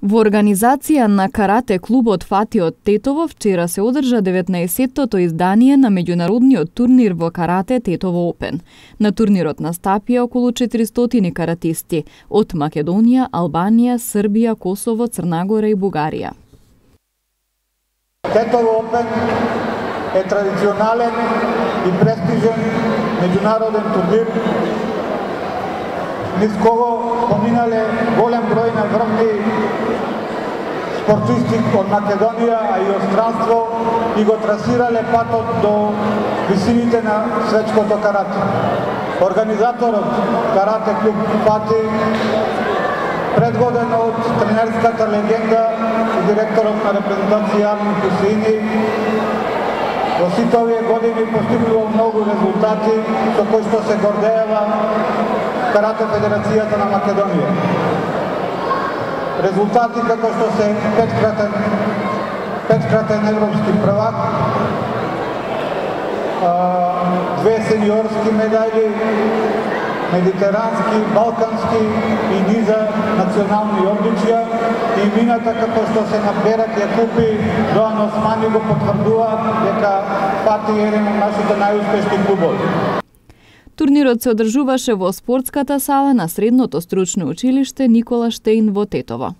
Во организација на карате клубот Фатиот Тетово вчера се одржа 19-тото издание на меѓународниот турнир во карате Тетово Опен. На турнирот настапија околу 400 каратисти од Македонија, Албанија, Србија, Косово, Црнагора и Бугарија. Тетово Опен е традиционален и престижен меѓународен турнир низ кого поминале голем број на врвни спортисти од Македонија, а и од странство и го трасирале патот до висините на светското карате. Организаторот Карате клуб Пати предводен од тренерската легенда и директорот на репрезентација Армин Хусеини во сите овие години постигнува многу резултати со кои што се гордеева Карате Федерацијата на Македонија резултати како што се петкратен петкратен европски првак, две сениорски медали, медитерански, балкански и низа национални одличија и мината како што се наберат ја купи Доан Османи го потврдува дека Фати е еден од нашите најуспешни клубови. Турнирот се одржуваше во спортската сала на Средното стручно училиште Никола Штейн во Тетово.